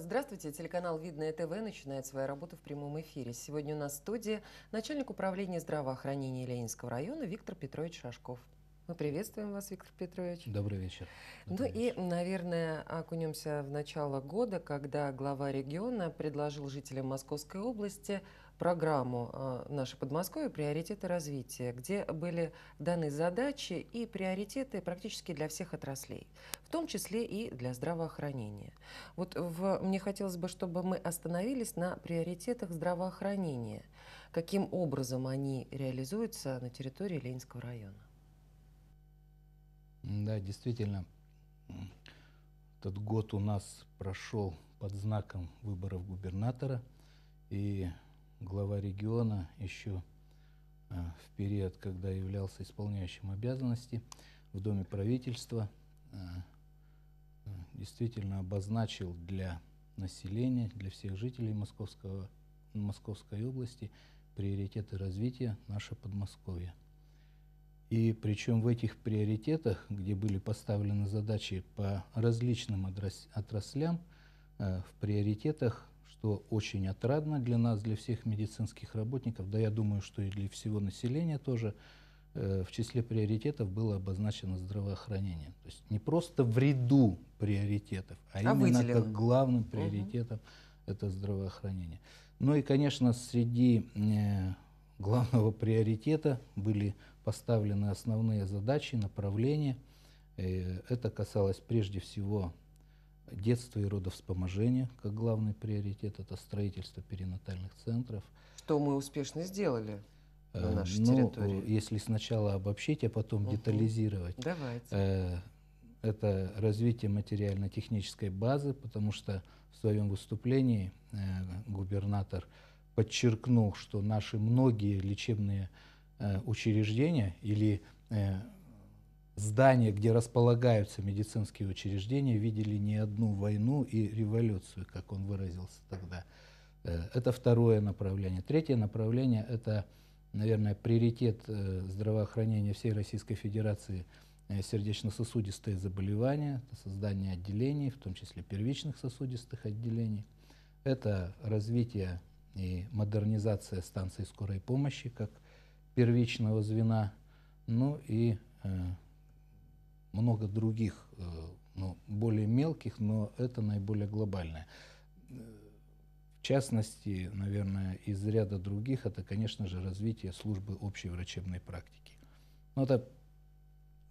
Здравствуйте, телеканал «Видное ТВ» начинает свою работу в прямом эфире. Сегодня у нас в студии начальник управления здравоохранения Ленинского района Виктор Петрович Шашков. Мы приветствуем вас, Виктор Петрович. Добрый вечер. Добрый ну вечер. и, наверное, окунемся в начало года, когда глава региона предложил жителям Московской области программу э, «Наше Подмосковье. Приоритеты развития», где были даны задачи и приоритеты практически для всех отраслей, в том числе и для здравоохранения. Вот в, мне хотелось бы, чтобы мы остановились на приоритетах здравоохранения. Каким образом они реализуются на территории Ленинского района? Да, действительно, этот год у нас прошел под знаком выборов губернатора, и глава региона еще а, в период, когда являлся исполняющим обязанности в Доме правительства, а, а, действительно обозначил для населения, для всех жителей Московского, Московской области приоритеты развития наше Подмосковье. И причем в этих приоритетах, где были поставлены задачи по различным отраслям, в приоритетах, что очень отрадно для нас, для всех медицинских работников, да я думаю, что и для всего населения тоже, э, в числе приоритетов было обозначено здравоохранение. То есть не просто в ряду приоритетов, а, а именно выделено. как главным приоритетом угу. это здравоохранение. Ну и, конечно, среди э, главного приоритета были поставлены основные задачи, направления. Э, это касалось прежде всего детства и родовспоможения, как главный приоритет, это строительство перинатальных центров. Что мы успешно сделали на э, нашей ну, территории? Если сначала обобщить, а потом угу. детализировать. Давайте. Э, это развитие материально-технической базы, потому что в своем выступлении губернатор подчеркнул, что наши многие лечебные Э, учреждения или э, здания, где располагаются медицинские учреждения, видели не одну войну и революцию, как он выразился тогда. Э, это второе направление. Третье направление – это, наверное, приоритет здравоохранения всей Российской Федерации сердечно-сосудистые заболевания, это создание отделений, в том числе первичных сосудистых отделений. Это развитие и модернизация станций скорой помощи, как первичного звена, ну и э, много других, э, ну, более мелких, но это наиболее глобальное. В частности, наверное, из ряда других, это, конечно же, развитие службы общей врачебной практики. Но это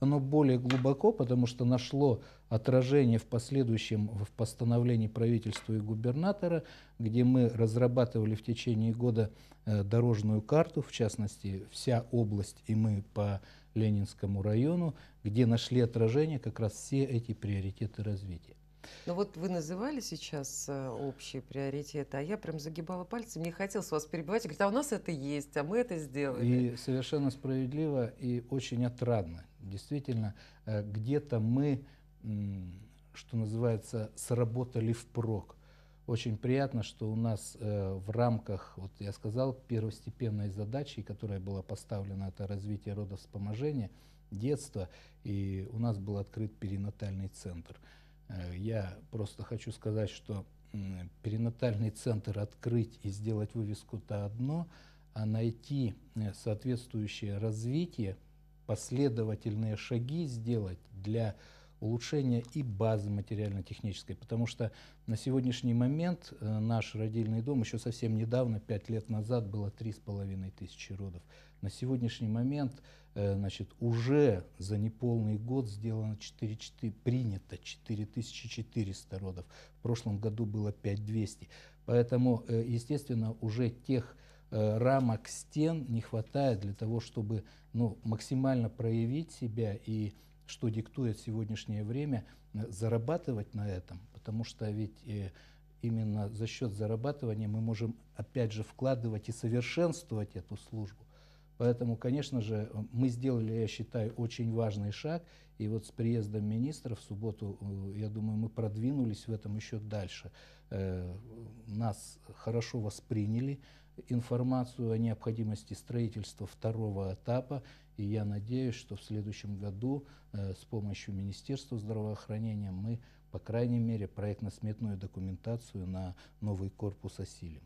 оно более глубоко, потому что нашло отражение в последующем в постановлении правительства и губернатора, где мы разрабатывали в течение года э, дорожную карту, в частности, вся область и мы по Ленинскому району, где нашли отражение как раз все эти приоритеты развития. Ну вот вы называли сейчас э, общие приоритеты, а я прям загибала пальцы, мне хотелось вас перебивать, говорить, а у нас это есть, а мы это сделали. И совершенно справедливо и очень отрадно. Действительно, э, где-то мы, что называется, сработали впрок. Очень приятно, что у нас э, в рамках, вот я сказал, первостепенной задачи, которая была поставлена, это развитие родовспоможения, детства, и у нас был открыт перинатальный центр. Э, я просто хочу сказать, что перинатальный центр открыть и сделать вывеску-то одно, а найти э, соответствующее развитие, последовательные шаги сделать для улучшения и базы материально-технической, потому что на сегодняшний момент э, наш родильный дом еще совсем недавно, пять лет назад, было три с половиной тысячи родов. На сегодняшний момент э, значит, уже за неполный год сделано 4, 4, принято 4400 родов. В прошлом году было 5200. Поэтому, э, естественно, уже тех рамок стен не хватает для того, чтобы ну, максимально проявить себя и что диктует сегодняшнее время, э, зарабатывать на этом, потому что ведь э, именно за счет зарабатывания мы можем опять же вкладывать и совершенствовать эту службу. Поэтому, конечно же, мы сделали, я считаю, очень важный шаг. И вот с приездом министра в субботу, э, я думаю, мы продвинулись в этом еще дальше. Нас хорошо восприняли информацию о необходимости строительства второго этапа. И я надеюсь, что в следующем году э, с помощью Министерства здравоохранения мы по крайней мере, проектно-сметную документацию на новый корпус осилим.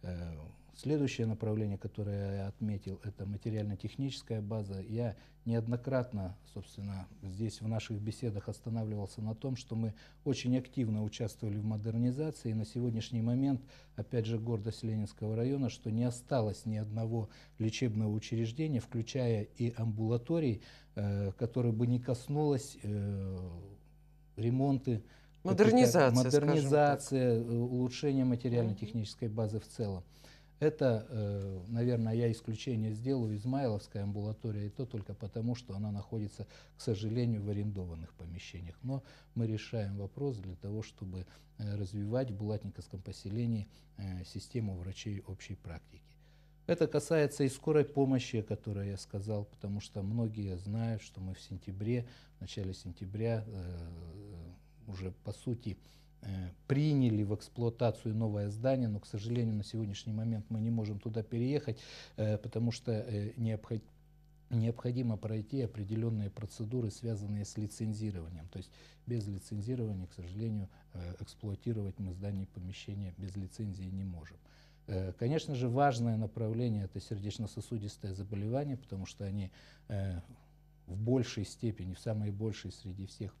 Э, следующее направление, которое я отметил, это материально-техническая база. Я неоднократно, собственно, здесь в наших беседах останавливался на том, что мы очень активно участвовали в модернизации. И на сегодняшний момент, опять же, гордость Ленинского района, что не осталось ни одного лечебного учреждения, включая и амбулаторий, э, которое бы не коснулось э, ремонты Модернизация, модернизация улучшение материально-технической базы в целом. Это, э, наверное, я исключение сделаю, Измайловская амбулатория, и то только потому, что она находится, к сожалению, в арендованных помещениях. Но мы решаем вопрос для того, чтобы э, развивать в Булатниковском поселении э, систему врачей общей практики. Это касается и скорой помощи, о которой я сказал, потому что многие знают, что мы в сентябре, в начале сентября уже по сути приняли в эксплуатацию новое здание, но, к сожалению, на сегодняшний момент мы не можем туда переехать, э, потому что э, необходимо пройти определенные процедуры, связанные с лицензированием. То есть без лицензирования, к сожалению, эксплуатировать мы здание и помещение без лицензии не можем. Конечно же, важное направление – это сердечно-сосудистое заболевание, потому что они в большей степени, в самой большей среди всех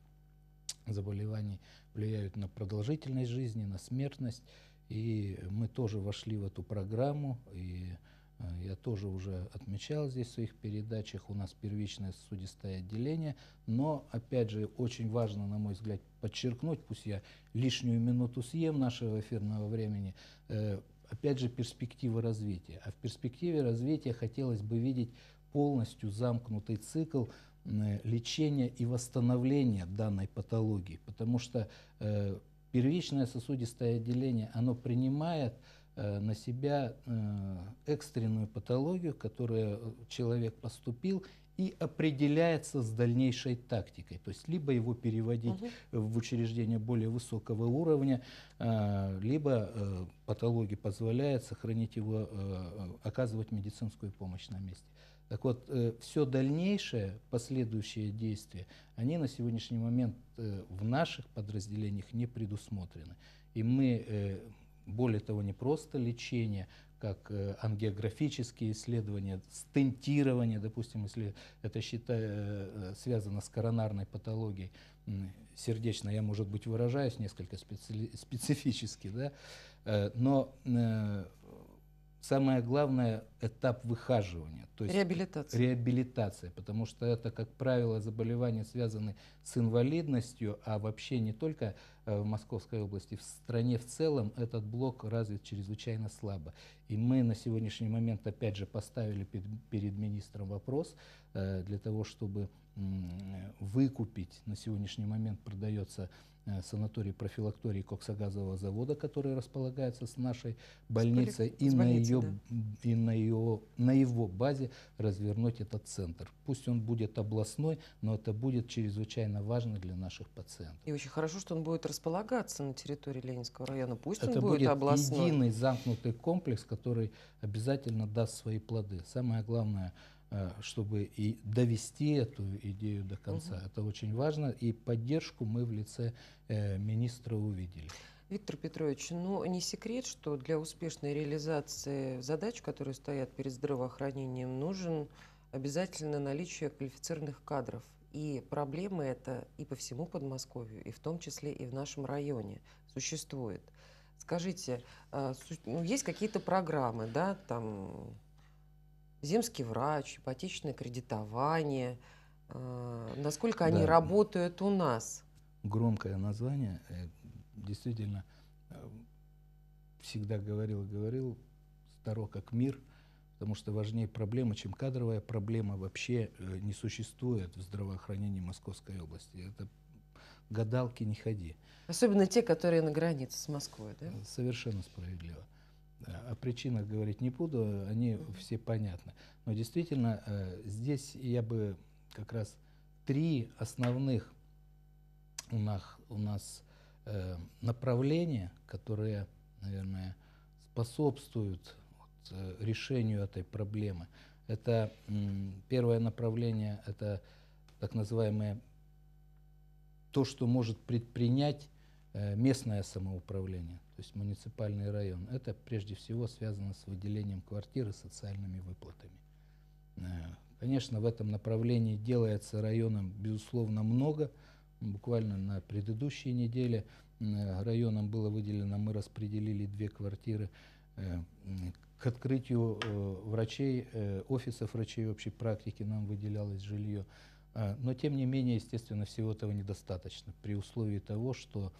заболеваний влияют на продолжительность жизни, на смертность. И мы тоже вошли в эту программу, и э, я тоже уже отмечал здесь в своих передачах, у нас первичное сосудистое отделение, но, опять же, очень важно, на мой взгляд, подчеркнуть, пусть я лишнюю минуту съем нашего эфирного времени, э, опять же, перспективы развития. А в перспективе развития хотелось бы видеть полностью замкнутый цикл лечения и восстановления данной патологии, потому что э, первичное сосудистое отделение, оно принимает э, на себя э, экстренную патологию, которую человек поступил, и определяется с дальнейшей тактикой. То есть либо его переводить угу. в учреждение более высокого уровня, э, либо э, патологии позволяет сохранить его, э, оказывать медицинскую помощь на месте. Так вот, э, все дальнейшее, последующие действия, они на сегодняшний момент э, в наших подразделениях не предусмотрены. И мы, э, более того, не просто лечение, как ангиографические исследования, стентирование, допустим, если это считай, связано с коронарной патологией, сердечно, я, может быть, выражаюсь несколько специ специфически, да, но самое главное этап выхаживания, то есть реабилитация. реабилитация, потому что это, как правило, заболевания связаны с инвалидностью, а вообще не только э, в Московской области, в стране в целом этот блок развит чрезвычайно слабо. И мы на сегодняшний момент опять же поставили перед министром вопрос э, для того, чтобы выкупить, на сегодняшний момент продается Э, санаторий профилактории коксогазового завода, который располагается с нашей больницей, и, с на ее, да. и на, ее, на его базе развернуть этот центр. Пусть он будет областной, но это будет чрезвычайно важно для наших пациентов. И очень хорошо, что он будет располагаться на территории Ленинского района. Пусть это он будет, будет областной. единый замкнутый комплекс, который обязательно даст свои плоды. Самое главное – чтобы и довести эту идею до конца. Угу. Это очень важно, и поддержку мы в лице э, министра увидели. Виктор Петрович, ну не секрет, что для успешной реализации задач, которые стоят перед здравоохранением, нужен обязательно наличие квалифицированных кадров. И проблемы это и по всему Подмосковью, и в том числе и в нашем районе существует. Скажите, а, ну, есть какие-то программы, да, там земский врач, ипотечное кредитование. Э, насколько они работают у нас? Громкое название. Э, действительно, э, всегда говорил и говорил, старо как мир, потому что важнее проблема, чем кадровая проблема, вообще не существует в здравоохранении Московской области. Это гадалки не ходи. Особенно те, которые на границе с Москвой, да? Совершенно справедливо. О причинах говорить не буду, они все понятны. Но действительно, э, здесь я бы как раз три основных у нас, у нас э, направления, которые, наверное, способствуют э, решению этой проблемы. Это первое направление, это так называемые то, что может предпринять местное самоуправление, то есть муниципальный район, это прежде всего связано с выделением квартир и социальными выплатами. Э, конечно, в этом направлении делается районом, безусловно, много. Буквально на предыдущей неделе районом было выделено, мы распределили две квартиры к открытию врачей, офисов врачей общей практики нам выделялось жилье. Но, тем не менее, естественно, всего этого недостаточно при условии того, что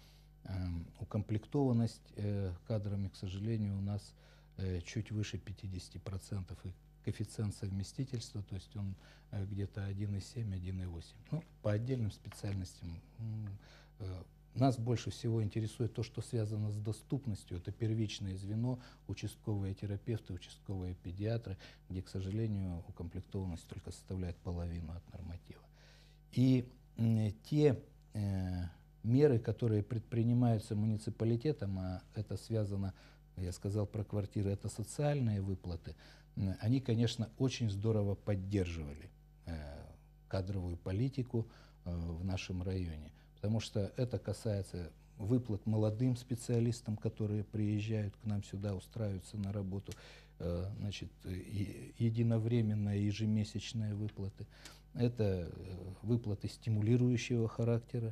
укомплектованность э, кадрами, к сожалению, у нас э, чуть выше 50%. И коэффициент совместительства, то есть он э, где-то 1,7, 1,8. Ну, по отдельным специальностям нас больше всего интересует то, что связано с доступностью. Это первичное звено, участковые терапевты, участковые педиатры, где, к сожалению, укомплектованность только составляет половину от норматива. И те меры, которые предпринимаются муниципалитетом, а это связано, я сказал про квартиры, это социальные выплаты, они, конечно, очень здорово поддерживали э, кадровую политику э, в нашем районе потому что это касается выплат молодым специалистам, которые приезжают к нам сюда, устраиваются на работу, э, значит, единовременные ежемесячные выплаты. Это выплаты стимулирующего характера,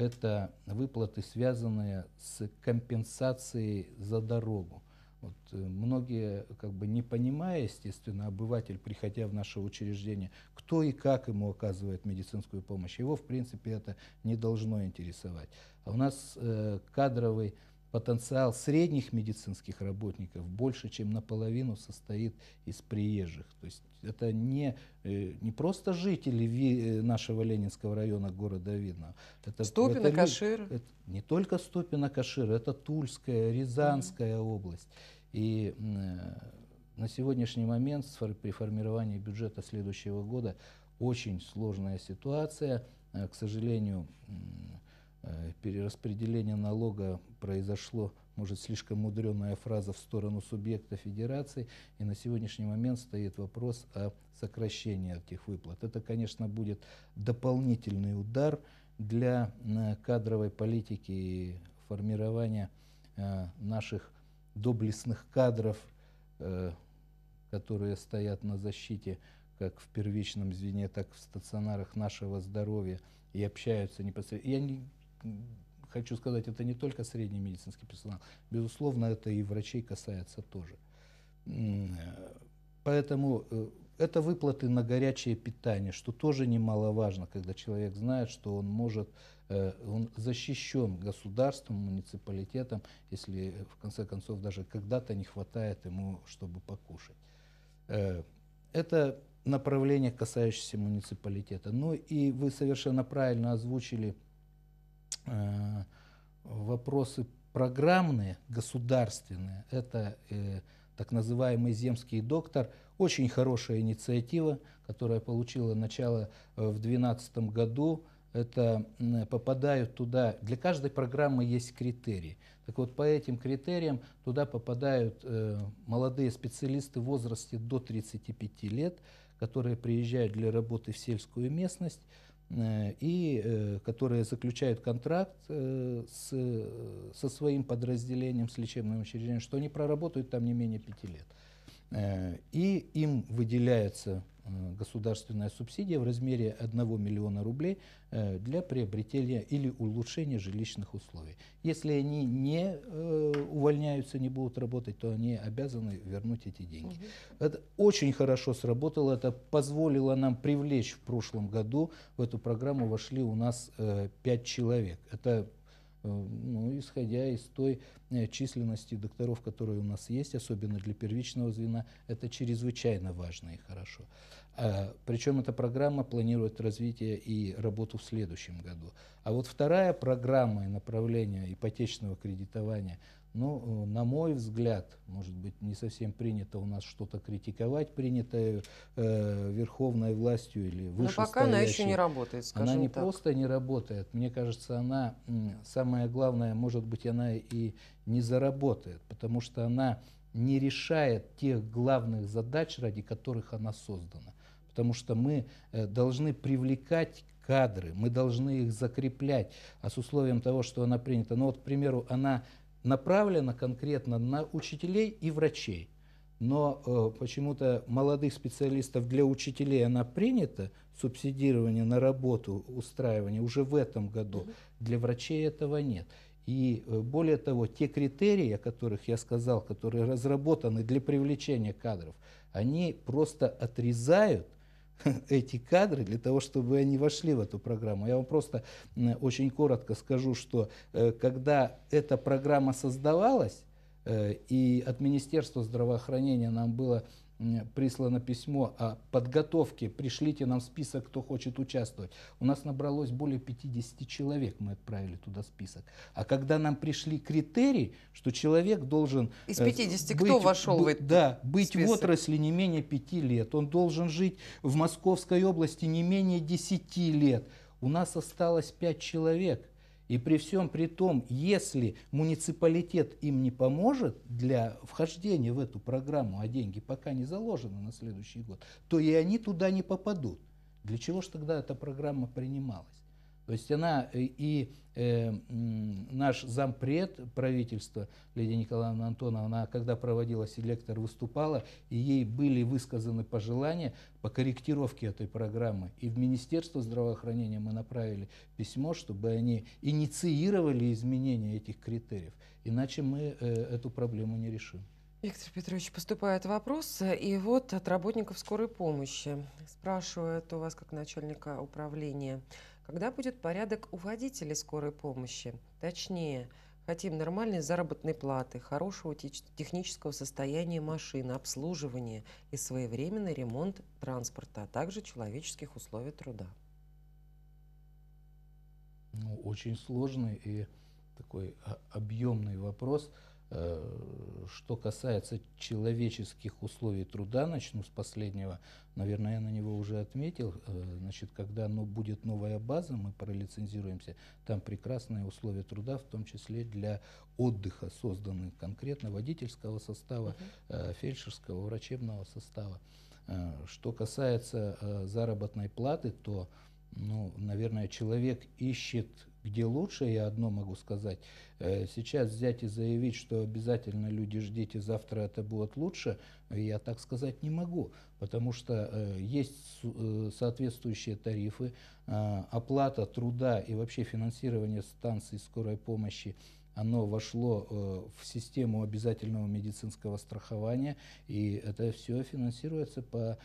это выплаты, связанные с компенсацией за дорогу. Вот, э, многие, как бы не понимая, естественно, обыватель, приходя в наше учреждение, кто и как ему оказывает медицинскую помощь, его, в принципе, это не должно интересовать. А у нас э, кадровый потенциал средних медицинских работников больше, чем наполовину состоит из приезжих. То есть это не, э, не просто жители ви, э, нашего Ленинского района города Видно. Это, Ступино, это, Кашир. Это, не только Ступино, Кашир, это Тульская, Рязанская mm область. И э, на сегодняшний момент при формировании бюджета следующего года очень сложная ситуация. К сожалению, перераспределение налога произошло, может, слишком мудреная фраза в сторону субъекта федерации, и на сегодняшний момент стоит вопрос о сокращении этих выплат. Это, конечно, будет дополнительный удар для э, кадровой политики и формирования э, наших доблестных кадров, которые стоят на защите как в первичном звене, так и в стационарах нашего здоровья и общаются непосредственно. Я не хочу сказать, это не только средний медицинский персонал. Безусловно, это и врачей касается тоже. Поэтому э, это выплаты на горячее питание, что тоже немаловажно, когда человек знает, что он может, э, он защищен государством, муниципалитетом, если в конце концов даже когда-то не хватает ему, чтобы покушать. Э, это направление, касающееся муниципалитета. Ну и вы совершенно правильно озвучили Э, вопросы программные, государственные, это э, так называемый земский доктор, очень хорошая инициатива, которая получила начало э, в 2012 году. Это попадают туда, для каждой программы есть критерии. Так вот, по этим критериям туда попадают э, молодые специалисты в возрасте до 35 лет, которые приезжают для работы в сельскую местность, и э, которые заключают контракт э, с, со своим подразделением, с лечебным учреждением, что они проработают там не менее пяти лет. И им выделяется Э, государственная субсидия в размере 1 миллиона рублей э, для приобретения или улучшения жилищных условий. Если они не э, увольняются, не будут работать, то они обязаны вернуть эти деньги. Угу. Это очень хорошо сработало, это позволило нам привлечь в прошлом году, в эту программу вошли у нас 5 человек. Это ну, исходя из той численности докторов, которые у нас есть, особенно для первичного звена, это чрезвычайно важно и хорошо. А, причем эта программа планирует развитие и работу в следующем году. А вот вторая программа и направление ипотечного кредитования, ну, на мой взгляд, может быть, не совсем принято у нас что-то критиковать, принятое э, верховной властью или выше. Но пока она еще не работает, скажем Она не так. просто не работает. Мне кажется, она, самое главное, может быть, она и не заработает, потому что она не решает тех главных задач, ради которых она создана потому что мы э, должны привлекать кадры, мы должны их закреплять, а с условием того, что она принята. Ну вот, к примеру, она направлена конкретно на учителей и врачей. Но э, почему-то молодых специалистов для учителей она принята, субсидирование на работу, устраивание уже в этом году. Для врачей этого нет. И э, более того, те критерии, о которых я сказал, которые разработаны для привлечения кадров, они просто отрезают эти кадры для того, чтобы они вошли в эту программу. Я вам просто очень коротко скажу, что э, когда эта программа создавалась, э, и от Министерства здравоохранения нам было прислано письмо о подготовке, пришлите нам список, кто хочет участвовать. У нас набралось более 50 человек, мы отправили туда список. А когда нам пришли критерии, что человек должен... Из 50 э, быть, кто вошел в этот Да, быть список? в отрасли не менее 5 лет, он должен жить в Московской области не менее 10 лет. У нас осталось 5 человек. И при всем при том, если муниципалитет им не поможет для вхождения в эту программу, а деньги пока не заложены на следующий год, то и они туда не попадут. Для чего же тогда эта программа принималась? То есть она э, и э, наш зампред правительства Лидия Николаевна Антонова, она когда проводила селектор, выступала, и ей были высказаны пожелания по корректировке этой программы. И в Министерство здравоохранения мы направили письмо, чтобы они инициировали изменения этих критериев. Иначе мы э, эту проблему не решим. Виктор Петрович, поступает вопрос, и вот от работников скорой помощи. Спрашивают у вас, как начальника управления, когда будет порядок у водителей скорой помощи? Точнее, хотим нормальной заработной платы, хорошего технического состояния машины, обслуживания и своевременный ремонт транспорта, а также человеческих условий труда. Ну, очень сложный и такой а, объемный вопрос – что касается человеческих условий труда, начну с последнего, наверное, я на него уже отметил. Э, значит, когда ну, будет новая база, мы пролицензируемся, там прекрасные условия труда, в том числе для отдыха, созданы конкретно водительского состава, uh-huh. фельдшерского, врачебного состава. Что касается заработной платы, то, ну, наверное, человек ищет где лучше, я одно могу сказать. Э, сейчас взять и заявить, что обязательно люди ждите, завтра это будет лучше, я так сказать не могу, потому что э, есть э, соответствующие тарифы, оплата труда и вообще финансирование станций скорой помощи оно вошло в систему обязательного медицинского страхования, и это все финансируется по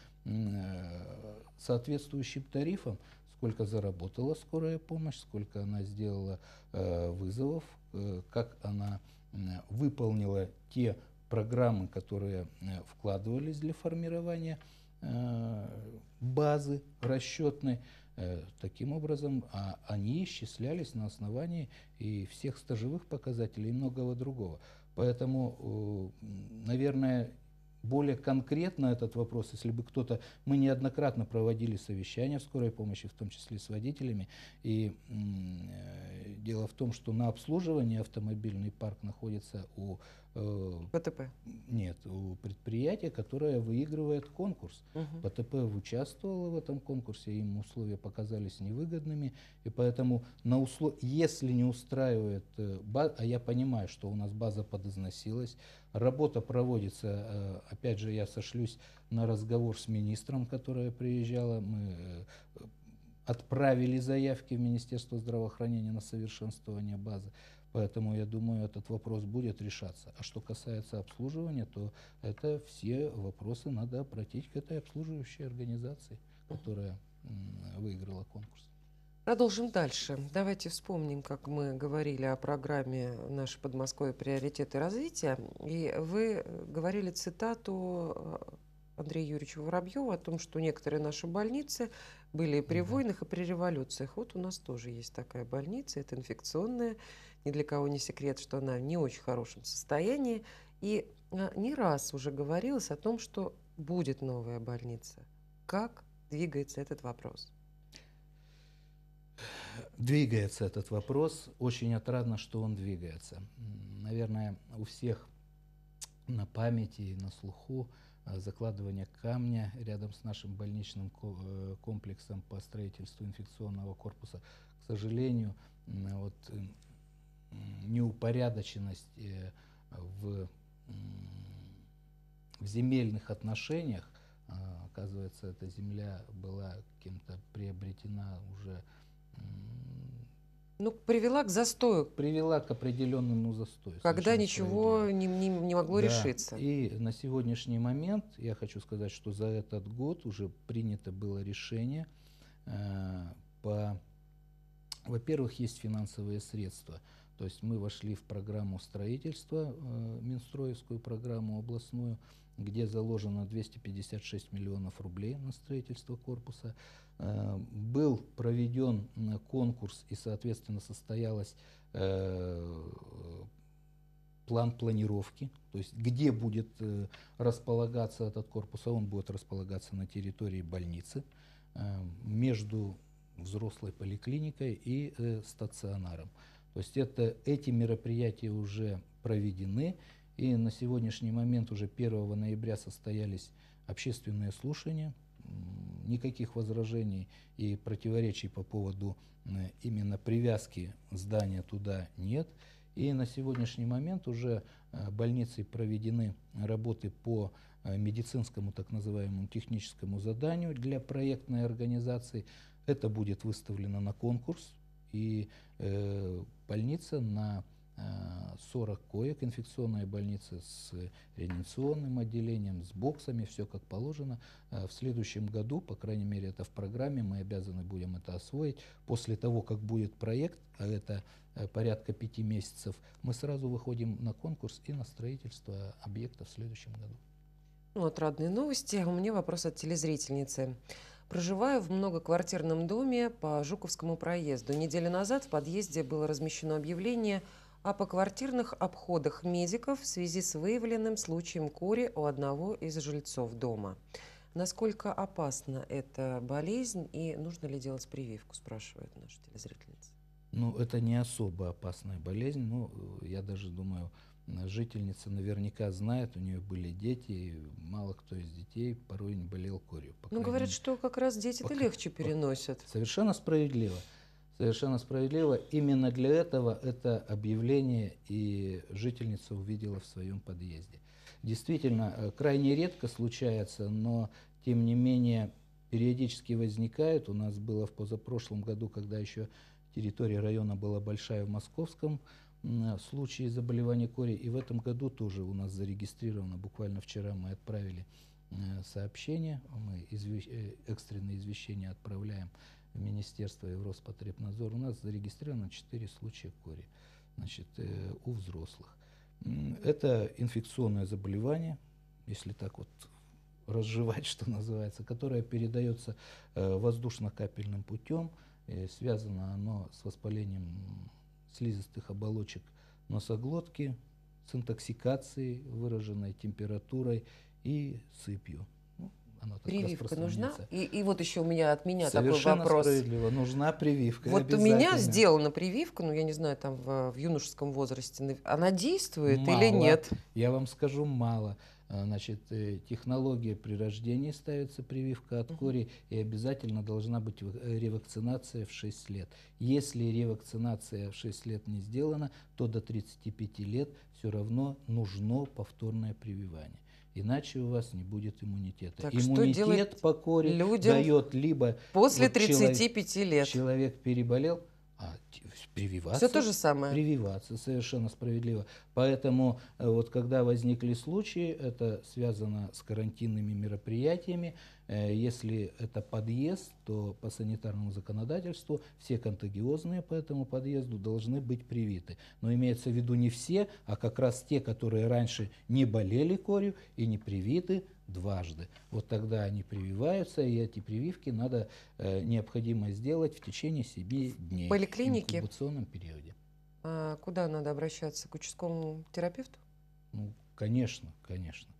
соответствующим тарифам сколько заработала скорая помощь, сколько она сделала э, вызовов, э, как она выполнила те программы, которые э, вкладывались для формирования базы расчетной. Таким образом, а они исчислялись на основании и всех стажевых показателей и многого другого. Поэтому, наверное, более конкретно этот вопрос, если бы кто-то... Мы неоднократно проводили совещания в скорой помощи, в том числе с водителями, и э, дело в том, что на обслуживание автомобильный парк находится у ПТП? Нет, у предприятия, которое выигрывает конкурс. Угу. ПТП участвовало в этом конкурсе, им условия показались невыгодными, и поэтому на услов... если не устраивает э, база, а я понимаю, что у нас база подизносилась, работа проводится, э, опять же, я сошлюсь на разговор с министром, которая приезжала, мы отправили заявки в Министерство здравоохранения на совершенствование базы. Поэтому я думаю, этот вопрос будет решаться. А что касается обслуживания, то это все вопросы надо обратить к этой обслуживающей организации, которая выиграла конкурс. Продолжим дальше. Давайте вспомним, как мы говорили о программе «Наше Подмосковье. Приоритеты развития». И вы говорили цитату э, Андрея Юрьевича Воробьева о том, что некоторые наши больницы были и при войнах, и при революциях. Вот у нас тоже есть такая больница, это инфекционная ни для кого не секрет, что она в не очень хорошем состоянии. И а, не раз уже говорилось о том, что будет новая больница. Как двигается этот вопрос? Двигается этот вопрос. Очень отрадно, что он двигается. Наверное, у всех на памяти и на слуху э, закладывание камня рядом с нашим больничным э, комплексом по строительству инфекционного корпуса. К сожалению, вот неупорядоченность в, в земельных отношениях, а, оказывается, эта земля была кем-то приобретена уже ну, привела к застою. Привела к определенному застою. Когда ничего не, не, не могло да. решиться. И на сегодняшний момент я хочу сказать, что за этот год уже принято было решение э, по... Во-первых, есть финансовые средства. То есть мы вошли в программу строительства, э, Минстроевскую программу областную, где заложено 256 миллионов рублей на строительство корпуса. Э, был проведен э, конкурс и, соответственно, состоялась э, план планировки, то есть где будет располагаться этот корпус, а он будет располагаться на территории больницы между взрослой поликлиникой и стационаром. То есть это, эти мероприятия уже проведены, и на сегодняшний момент уже 1 ноября состоялись общественные слушания никаких возражений и противоречий по поводу э, именно привязки здания туда нет. И на сегодняшний момент уже э, больницей проведены работы по э, медицинскому так называемому техническому заданию для проектной организации. Это будет выставлено на конкурс, и э, больница на 40 коек, инфекционная больница с реанимационным отделением, с боксами, все как положено. Э, в следующем году, по крайней мере, это в программе, мы обязаны будем это освоить. После того, как будет проект, а это э, порядка пяти месяцев, мы сразу выходим на конкурс и на строительство объекта в следующем году. Ну, отрадные новости. У меня вопрос от телезрительницы. Проживаю в многоквартирном доме по Жуковскому проезду. Неделю назад в подъезде было размещено объявление – о поквартирных обходах медиков в связи с выявленным случаем кори у одного из жильцов дома. Насколько опасна эта болезнь и нужно ли делать прививку, спрашивает наша телезрительница. Ну, это не особо опасная болезнь. Ну, я даже думаю, жительница наверняка знает, у нее были дети, мало кто из детей порой не болел корью. Ну, говорят, что как раз дети-то легче переносят. Совершенно справедливо. Совершенно справедливо. Именно для этого это объявление и жительница увидела в своем подъезде. Действительно, э, крайне редко случается, но тем не менее периодически возникает. У нас было в позапрошлом году, когда еще территория района была большая в московском случае заболевания кори. И в этом году тоже у нас зарегистрировано, буквально вчера мы отправили э, сообщение, мы извещ... Э, экстренное извещение отправляем в Министерство и в Роспотребнадзор, у нас зарегистрировано 4 случая кори значит, э, у взрослых. Это инфекционное заболевание, если так вот разжевать, что называется, которое передается э, воздушно-капельным путем. Связано оно с воспалением слизистых оболочек носоглотки, с интоксикацией, выраженной температурой и сыпью оно прививка нужна? И, и вот еще у меня от меня Совершенно такой вопрос. справедливо. Нужна прививка. Вот у меня сделана прививка, ну я не знаю, там в, в юношеском возрасте, она действует мало. или нет? Я вам скажу мало. А, значит, э, технология при рождении ставится прививка от кори, и обязательно должна быть э, ревакцинация в 6 лет. Если ревакцинация в 6 лет не сделана, то до 35 лет все равно нужно повторное прививание. Иначе у вас не будет иммунитета. Так Иммунитет по кори дает либо после вот 35 человек, лет. Человек переболел, а прививаться. Все то же самое. Прививаться, совершенно справедливо. Поэтому э, вот когда возникли случаи, это связано с карантинными мероприятиями. Э, если это подъезд, то по санитарному законодательству все контагиозные по этому подъезду должны быть привиты. Но имеется в виду не все, а как раз те, которые раньше не болели корью и не привиты, дважды. Вот тогда они прививаются, и эти прививки надо э, необходимо сделать в течение 7 дней. Поликлиники? В инкубационном периоде. А куда надо обращаться? К участковому терапевту? Ну, конечно, конечно.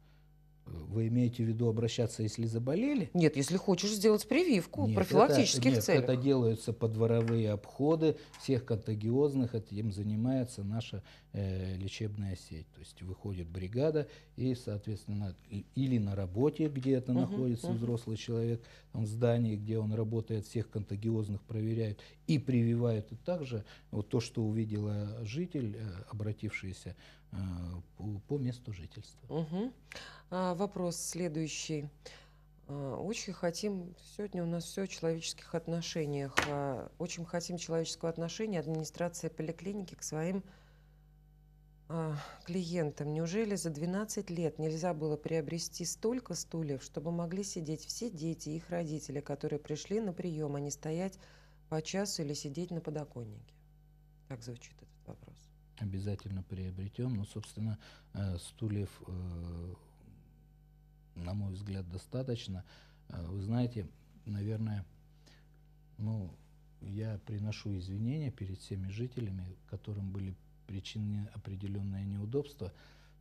Вы имеете в виду обращаться, если заболели? Нет, если хочешь сделать прививку нет, профилактических это, нет, целях. это делаются подворовые обходы всех контагиозных, этим занимается наша лечебная сеть. То есть выходит бригада и, соответственно, или на работе, где это uh-huh, находится uh-huh. взрослый человек, там, в здании, где он работает, всех контагиозных проверяют и прививают. И также вот то, что увидела житель, э, обратившийся э, по, месту жительства. Uh-huh. А, вопрос следующий. А, очень хотим, сегодня у нас все о человеческих отношениях. А, очень хотим человеческого отношения администрация поликлиники к своим клиентам. Неужели за 12 лет нельзя было приобрести столько стульев, чтобы могли сидеть все дети и их родители, которые пришли на прием, а не стоять по часу или сидеть на подоконнике? Так звучит этот вопрос. Обязательно приобретем. Ну, собственно, э, стульев, э, на мой взгляд, достаточно. Э, вы знаете, наверное, ну, я приношу извинения перед всеми жителями, которым были причинены определенные неудобства,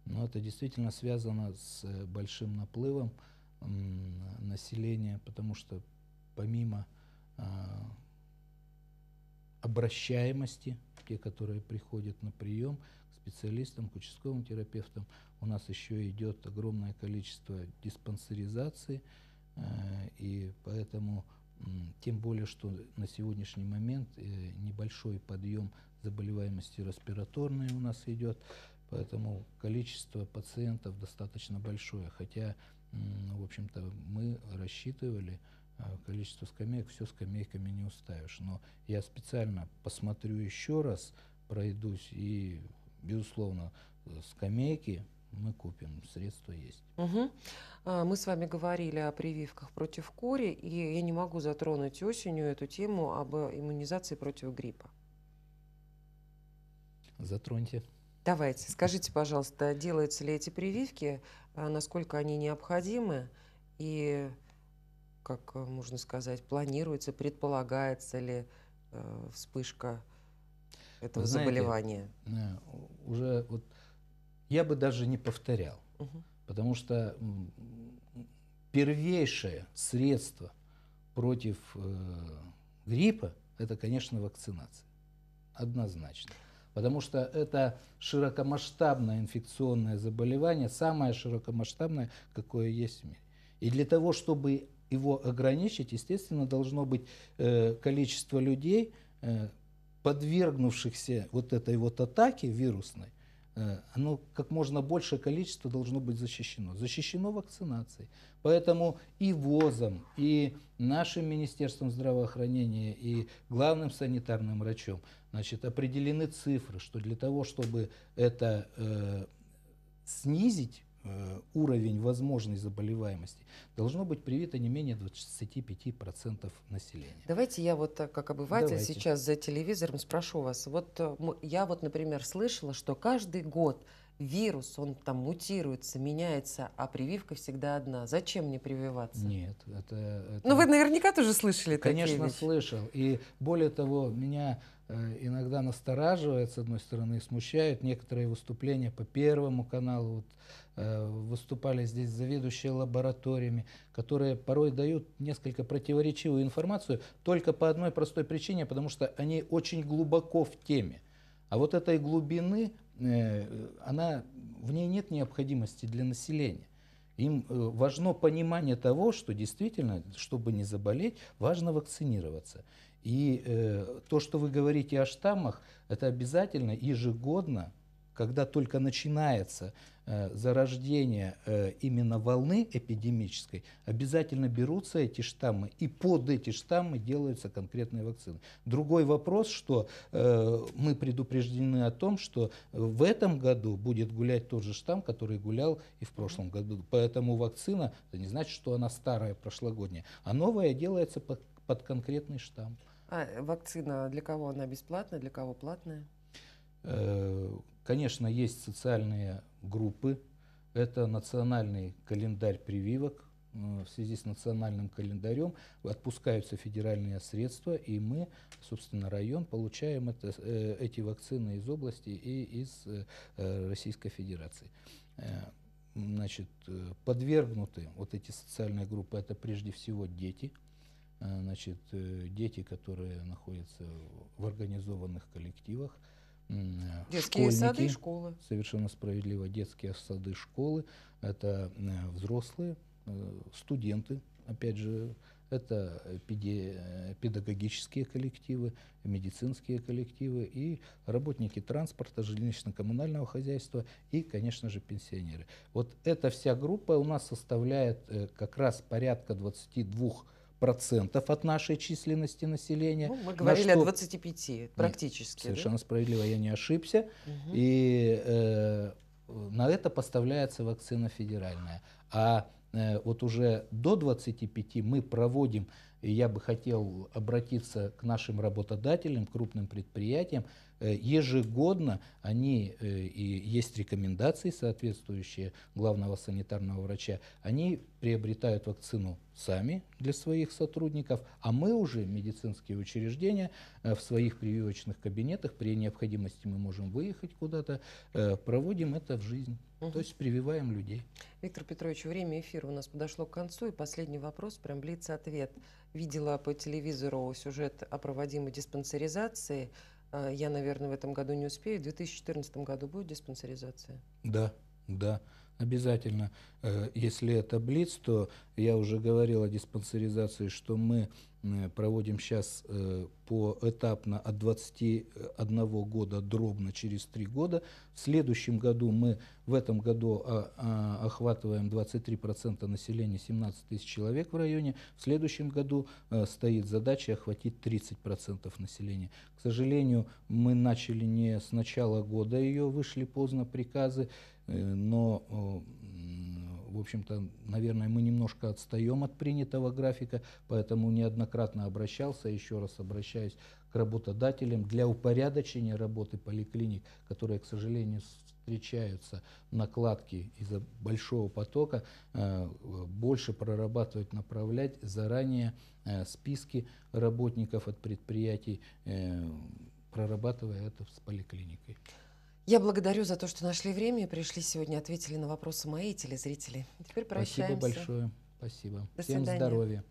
но это действительно связано с э, большим наплывом населения, потому что помимо а, обращаемости, те, которые приходят на прием к специалистам, к участковым терапевтам, у нас еще идет огромное количество диспансеризации, э, и поэтому тем более, что на сегодняшний момент э, небольшой подъем заболеваемости респираторной у нас идет, поэтому количество пациентов достаточно большое. Хотя, в общем-то, мы рассчитывали а, количество скамеек, все скамейками не уставишь. Но я специально посмотрю еще раз, пройдусь и, безусловно, скамейки мы купим, средства есть. Угу. Мы с вами говорили о прививках против кори, и я не могу затронуть осенью эту тему об иммунизации против гриппа затроньте. Давайте, скажите, пожалуйста, делаются ли эти прививки, а, насколько они необходимы и, как э, можно сказать, планируется, предполагается ли э, вспышка этого знаете, заболевания? Э, уже вот я бы даже не повторял, угу. потому что первейшее средство против э, гриппа это, конечно, вакцинация. Однозначно потому что это широкомасштабное инфекционное заболевание, самое широкомасштабное, какое есть в мире. И для того, чтобы его ограничить, естественно, должно быть э, количество людей, э, подвергнувшихся вот этой вот атаке вирусной, оно как можно большее количество должно быть защищено. Защищено вакцинацией. Поэтому и ВОЗом, и нашим Министерством здравоохранения, и главным санитарным врачом значит, определены цифры, что для того, чтобы это э, снизить, Э, уровень возможной заболеваемости, должно быть привито не менее 25% населения. Давайте я вот как обыватель Давайте. сейчас за телевизором спрошу вас. Вот э, я вот, например, слышала, что каждый год вирус, он там мутируется, меняется, а прививка всегда одна. Зачем мне прививаться? Нет, это... это... Ну вы наверняка тоже слышали Конечно, такие вещи. слышал. И более того, меня Э, иногда настораживает, с одной стороны, смущают некоторые выступления по Первому каналу. Вот, э, выступали здесь заведующие лабораториями, которые порой дают несколько противоречивую информацию только по одной простой причине, потому что они очень глубоко в теме. А вот этой глубины, э, она, в ней нет необходимости для населения. Им важно понимание того, что действительно, чтобы не заболеть, важно вакцинироваться. И э, то, что вы говорите о штаммах, это обязательно ежегодно, когда только начинается э, зарождение э, именно волны эпидемической, обязательно берутся эти штаммы, и под эти штаммы делаются конкретные вакцины. Другой вопрос, что э, мы предупреждены о том, что в этом году будет гулять тот же штамм, который гулял и в прошлом году. Поэтому вакцина, это не значит, что она старая, прошлогодняя, а новая делается под, под конкретный штамм. А вакцина для кого она бесплатная, для кого платная? Э, конечно, есть социальные группы. Это национальный календарь прививок. Э, в связи с национальным календарем отпускаются федеральные средства, и мы, собственно, район, получаем это, э, эти вакцины из области и из Российской Федерации. Значит, подвергнуты вот эти социальные группы, это прежде всего дети – Э, значит, э, дети, которые находятся в организованных коллективах, Детские сады, школы. Совершенно справедливо. Детские сады, школы. Это взрослые, студенты, опять же, это педагогические коллективы, медицинские коллективы и работники транспорта, жилищно-коммунального хозяйства и, конечно же, пенсионеры. Вот эта вся группа у нас составляет э, как раз порядка 22 процентов от нашей численности населения. Ну, мы говорили что... о 25 практически. Нет, совершенно да? справедливо, я не ошибся. Угу. И э, на это поставляется вакцина федеральная. А Э, вот уже до 25 мы проводим, я бы хотел обратиться к нашим работодателям, крупным предприятиям, Э, ежегодно они, э, и есть рекомендации соответствующие главного санитарного врача, они приобретают вакцину сами для своих сотрудников, а мы уже, медицинские учреждения, э, в своих прививочных кабинетах, при необходимости мы можем выехать куда-то, проводим это в жизнь. Угу. То есть прививаем людей. Виктор Петрович, время эфира у нас подошло к концу. И последний вопрос, прям блиц-ответ. Видела по телевизору сюжет о проводимой диспансеризации. А, я, наверное, в этом году не успею. В 2014 году будет диспансеризация? Да, да, обязательно. Э, если это Блиц, то я уже говорил о диспансеризации, что мы Э, проводим сейчас э, поэтапно от 21 года дробно через 3 года. В следующем году мы в этом году а, а, охватываем 23% населения, 17 тысяч человек в районе. В следующем году стоит задача охватить 30% населения. К сожалению, мы начали не с начала года ее, вышли поздно приказы, но в общем-то, наверное, мы немножко отстаем от принятого графика, поэтому неоднократно обращался, еще раз обращаюсь к работодателям для упорядочения работы поликлиник, которые, к сожалению, встречаются накладки из-за большого потока, э, больше прорабатывать, направлять заранее э, списки работников от предприятий, э, прорабатывая это с поликлиникой. Я благодарю за то, что нашли время и пришли сегодня, ответили на вопросы мои телезрителей. Теперь прощаемся. Спасибо большое. Спасибо. До Всем свидания. здоровья.